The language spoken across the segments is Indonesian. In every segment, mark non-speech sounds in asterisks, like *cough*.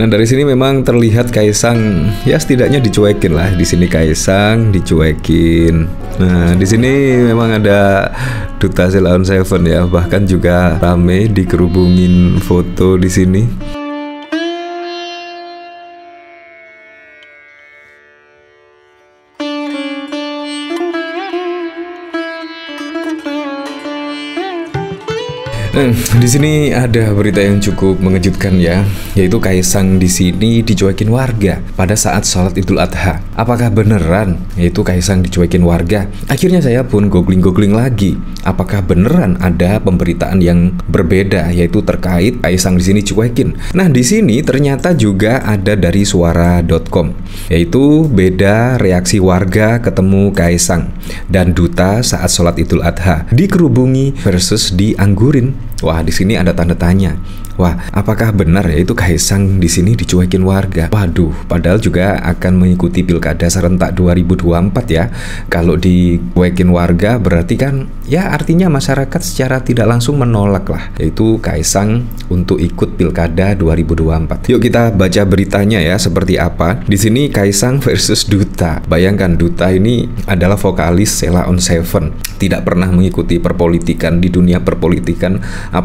Nah dari sini memang terlihat Kaisang ya setidaknya dicuekin lah. Di sini Kaisang dicuekin. Nah di sini memang ada duta Selaon Seven ya. Bahkan juga rame dikerubungin foto di sini. Di sini ada berita yang cukup mengejutkan ya, yaitu Kaisang di sini dicuekin warga pada saat sholat Idul Adha. Apakah beneran yaitu Kaisang dicuekin warga? Akhirnya saya pun googling-googling lagi, apakah beneran ada pemberitaan yang berbeda yaitu terkait Kaisang di sini cuekin. Nah, di sini ternyata juga ada dari suara.com, yaitu beda reaksi warga ketemu Kaisang dan duta saat sholat Idul Adha dikerubungi versus dianggurin. Wah, di sini ada tanda tanya. Wah, apakah benar ya itu Kaisang di sini dicuekin warga? Waduh, padahal juga akan mengikuti Pilkada serentak 2024 ya. Kalau dicuekin warga berarti kan ya artinya masyarakat secara tidak langsung menolak lah yaitu Kaisang untuk ikut Pilkada 2024. Yuk kita baca beritanya ya seperti apa. Di sini Kaisang *laughs* versus Duta. Bayangkan Duta ini adalah vokalis Sela on Seven, tidak pernah mengikuti perpolitikan di dunia perpolitikan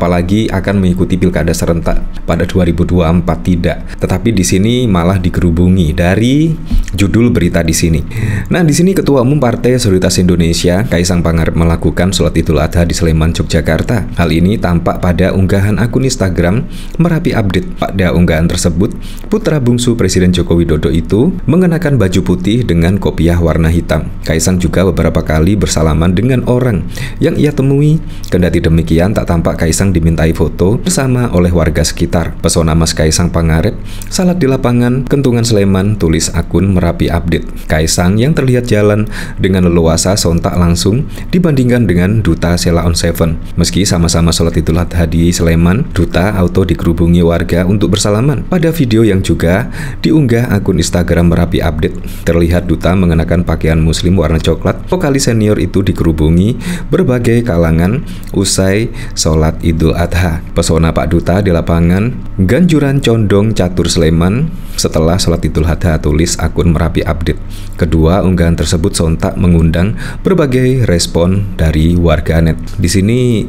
apalagi akan mengikuti Pilkada serentak pada 2024 tidak. Tetapi di sini malah digerubungi dari judul berita di sini. Nah, di sini Ketua Umum Partai Solidaritas Indonesia, Kaisang Pangarep melakukan sholat Idul Adha di Sleman, Yogyakarta. Hal ini tampak pada unggahan akun Instagram Merapi Update. Pada unggahan tersebut, putra bungsu Presiden Joko Widodo itu mengenakan baju putih dengan kopiah warna hitam. Kaisang juga beberapa kali bersalaman dengan orang yang ia temui. Kendati demikian, tak tampak Kaisang dimintai foto bersama oleh warga sekitar. Pesona Mas Kaisang Pangarep, salat di lapangan, Kentungan Sleman, tulis akun Merapi Update. Kaisang yang terlihat jalan dengan leluasa sontak langsung dibandingkan dengan Duta Sela on Seven. Meski sama-sama sholat Idul Adha di Sleman, Duta auto dikerubungi warga untuk bersalaman. Pada video yang juga diunggah akun Instagram Merapi Update, terlihat Duta mengenakan pakaian muslim warna coklat. Vokalis senior itu dikerubungi berbagai kalangan usai sholat Idul Adha. Pesona Pak Duta di lapangan Ganjuran Condong Catur Sleman setelah sholat Idul Adha tulis akun Merapi Update. Kedua unggahan tersebut sontak mengundang berbagai respon dari warganet. Di sini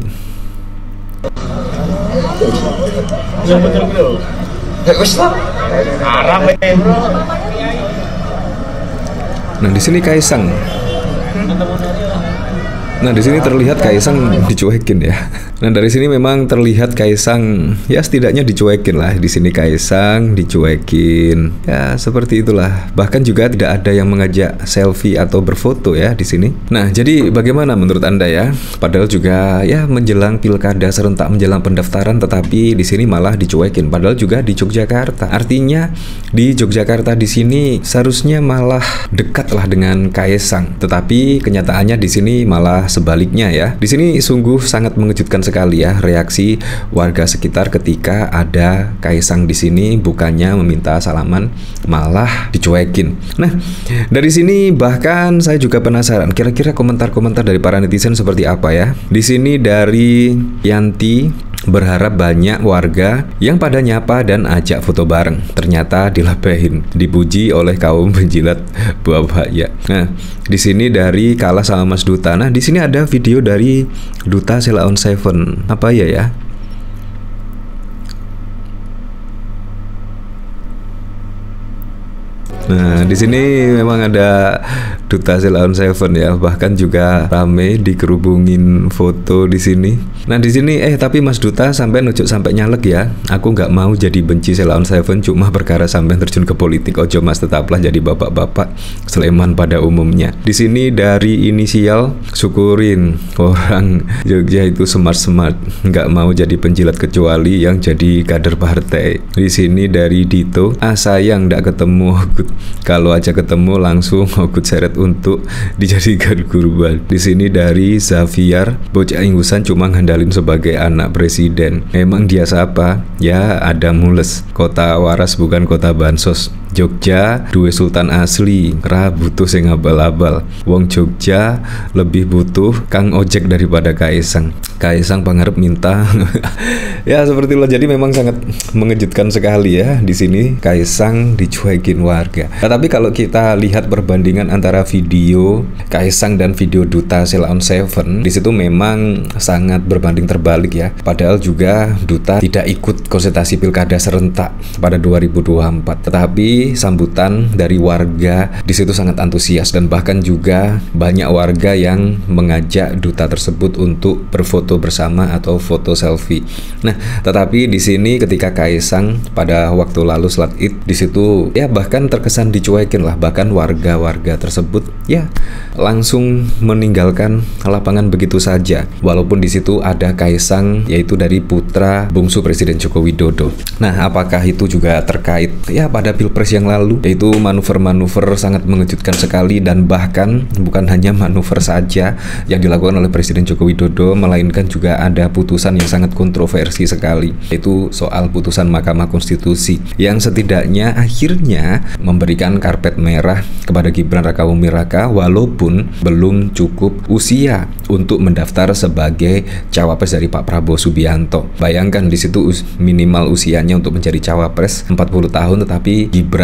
Nah, di sini Kaisang Nah, di sini terlihat Kaisang dicuekin ya. Nah, dari sini memang terlihat Kaisang ya setidaknya dicuekin lah. Di sini Kaisang dicuekin. Ya, seperti itulah. Bahkan juga tidak ada yang mengajak selfie atau berfoto ya di sini. Nah, jadi bagaimana menurut Anda ya? Padahal juga ya menjelang Pilkada serentak menjelang pendaftaran tetapi di sini malah dicuekin. Padahal juga di Yogyakarta. Artinya di Yogyakarta di sini seharusnya malah dekat lah dengan Kaisang. Tetapi kenyataannya di sini malah sebaliknya ya. Di sini sungguh sangat mengejutkan sekali ya reaksi warga sekitar ketika ada Kaisang di sini bukannya meminta salaman malah dicuekin. Nah, dari sini bahkan saya juga penasaran kira-kira komentar-komentar dari para netizen seperti apa ya. Di sini dari Yanti berharap banyak warga yang pada nyapa dan ajak foto bareng. Ternyata dilepehin, dipuji oleh kaum penjilat *laughs* buah ya. Nah, di sini dari kalah sama Mas Duta. Nah, di sini ada video dari Duta Sela on Seven. Apa ya ya? Nah, di sini memang ada duta Selaun Seven ya, bahkan juga rame dikerubungin foto di sini. Nah, di sini eh tapi Mas Duta sampai nujuk sampai nyalek ya. Aku nggak mau jadi benci Selaun Seven cuma perkara sampai terjun ke politik. Ojo Mas tetaplah jadi bapak-bapak Sleman pada umumnya. Di sini dari inisial syukurin orang Jogja itu smart-smart, nggak mau jadi penjilat kecuali yang jadi kader partai. Di sini dari Dito, ah sayang nggak ketemu kalau aja ketemu langsung *laughs* Ogut seret untuk dijadikan kurban. Di sini dari Xavier, bocah ingusan cuma ngandalin sebagai anak presiden. Memang dia siapa? Ya ada mules. Kota waras bukan kota bansos. Jogja duwe sultan asli, ra butuh sing abal-abal. Wong Jogja lebih butuh Kang Ojek daripada Kaisang. Kaisang Pangarep minta *laughs* ya seperti itu. Jadi memang sangat mengejutkan sekali ya di sini Kaisang dicuekin warga. Nah, tapi kalau kita lihat perbandingan antara video Kaisang dan video Duta Sela on Seven, di situ memang sangat berbanding terbalik ya. Padahal juga Duta tidak ikut konsultasi pilkada serentak pada 2024. Tetapi sambutan dari warga di situ sangat antusias dan bahkan juga banyak warga yang mengajak duta tersebut untuk berfoto bersama atau foto selfie. Nah, tetapi di sini ketika Kaisang pada waktu lalu salat Id di situ ya bahkan terkesan dicuekin lah bahkan warga-warga tersebut ya langsung meninggalkan lapangan begitu saja walaupun di situ ada Kaisang yaitu dari putra bungsu Presiden Joko Widodo. Nah, apakah itu juga terkait ya pada Pilpres yang lalu yaitu manuver-manuver sangat mengejutkan sekali dan bahkan bukan hanya manuver saja yang dilakukan oleh Presiden Joko Widodo melainkan juga ada putusan yang sangat kontroversi sekali yaitu soal putusan Mahkamah Konstitusi yang setidaknya akhirnya memberikan karpet merah kepada Gibran Rakabuming Raka walaupun belum cukup usia untuk mendaftar sebagai cawapres dari Pak Prabowo Subianto. Bayangkan di situ minimal usianya untuk menjadi cawapres 40 tahun tetapi Gibran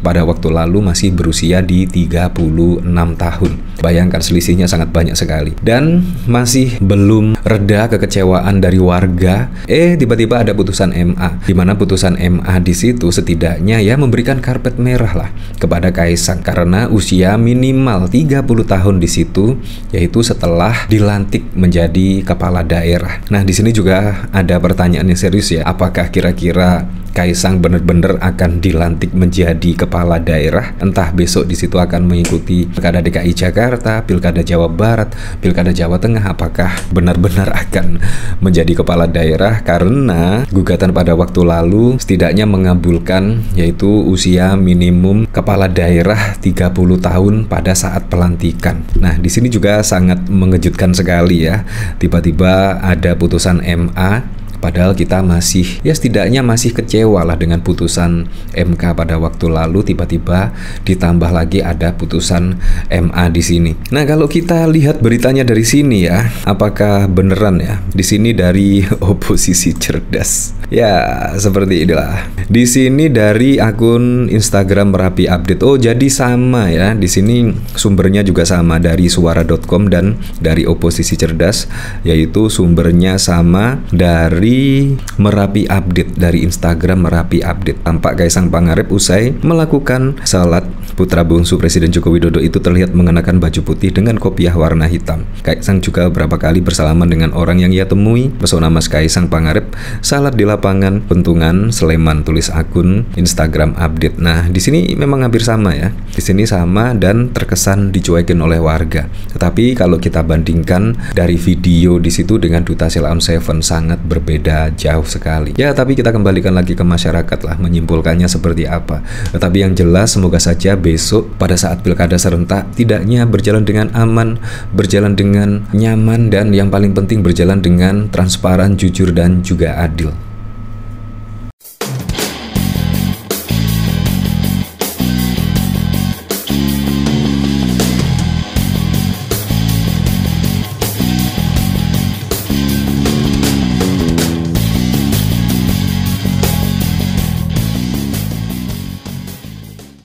pada waktu lalu masih berusia di 36 tahun. Bayangkan selisihnya sangat banyak sekali. Dan masih belum reda kekecewaan dari warga, eh tiba-tiba ada putusan MA. Di mana putusan MA di situ setidaknya ya memberikan karpet merah lah kepada Kaisang karena usia minimal 30 tahun di situ yaitu setelah dilantik menjadi kepala daerah. Nah, di sini juga ada pertanyaan yang serius ya. Apakah kira-kira Kaisang benar-benar akan dilantik menjadi kepala daerah. Entah besok di situ akan mengikuti Pilkada DKI Jakarta, Pilkada Jawa Barat, Pilkada Jawa Tengah apakah benar-benar *laughs* akan menjadi kepala daerah karena gugatan pada waktu lalu setidaknya mengabulkan yaitu usia minimum kepala daerah 30 tahun pada saat pelantikan. Nah, di sini juga sangat mengejutkan sekali ya. Tiba-tiba ada putusan MA Padahal kita masih ya setidaknya masih kecewa lah dengan putusan MK pada waktu lalu tiba-tiba ditambah lagi ada putusan MA di sini. Nah, kalau kita lihat beritanya dari sini ya, apakah beneran ya? Di sini dari *laughs* oposisi cerdas. Ya, seperti inilah. Di sini dari akun Instagram Merapi Update. Oh, jadi sama ya. Di sini sumbernya juga sama dari suara.com dan dari oposisi cerdas yaitu sumbernya sama dari dari Merapi Update dari Instagram Merapi Update. Tampak Kaisang Pangarep usai melakukan salat putra bungsu Presiden Joko Widodo itu terlihat mengenakan baju putih dengan kopiah warna hitam. Kaisang juga beberapa kali bersalaman dengan orang yang ia temui. Pesona Mas Kaisang Pangarep salat di lapangan Pentungan Sleman tulis akun Instagram Update. Nah, di sini memang hampir sama ya. Di sini sama dan terkesan dicuekin oleh warga. Tetapi kalau kita bandingkan dari video di situ dengan Duta Selam Seven sangat berbeda jauh sekali. Ya, tapi kita kembalikan lagi ke masyarakat lah menyimpulkannya seperti apa. Tetapi yang jelas semoga saja besok pada saat pilkada serentak tidaknya berjalan dengan aman, berjalan dengan nyaman dan yang paling penting berjalan dengan transparan, jujur dan juga adil.